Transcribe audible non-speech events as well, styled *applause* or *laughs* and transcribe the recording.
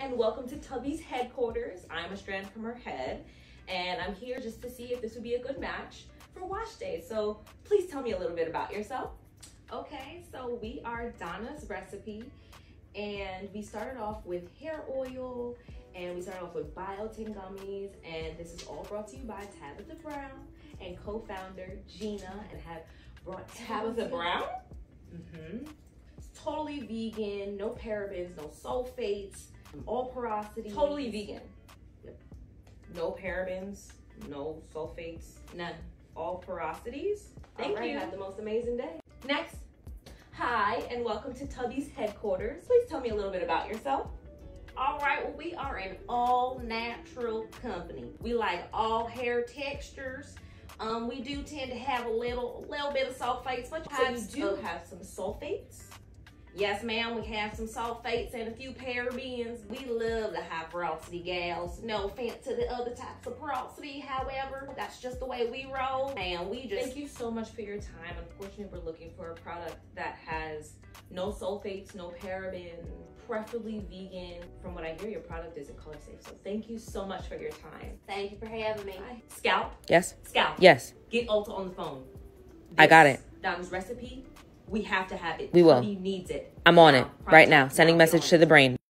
and welcome to Tubby's headquarters. I'm a strand from her head, and I'm here just to see if this would be a good match for wash day. So please tell me a little bit about yourself. Okay, so we are Donna's Recipe, and we started off with hair oil, and we started off with biotin gummies, and this is all brought to you by Tabitha Brown and co-founder Gina, and have brought *laughs* Tabitha Brown. Mm-hmm. It's totally vegan, no parabens, no sulfates, all porosity. Totally vegan. Yep. No parabens, no sulfates, None. all porosities. Thank right, you. Have the most amazing day. Next. Hi, and welcome to Tubby's headquarters. Please tell me a little bit about yourself. All right, well, we are an all natural company. We like all hair textures. Um, we do tend to have a little, little bit of sulfates, but So you do- have some sulfates. Yes, ma'am, we have some sulfates and a few parabens. We love the high porosity gals. No offense to the other types of porosity, however, that's just the way we roll. And we just Thank you so much for your time. Unfortunately, we're looking for a product that has no sulfates, no parabens, preferably vegan. From what I hear, your product isn't color safe. So thank you so much for your time. thank you for having me. Bye. Scalp, Yes. scalp. Yes. Get Ulta on the phone. I got This, it. Donna's recipe. We have to have it. We will. Tubby needs it. I'm on it right now. Sending message to the brain.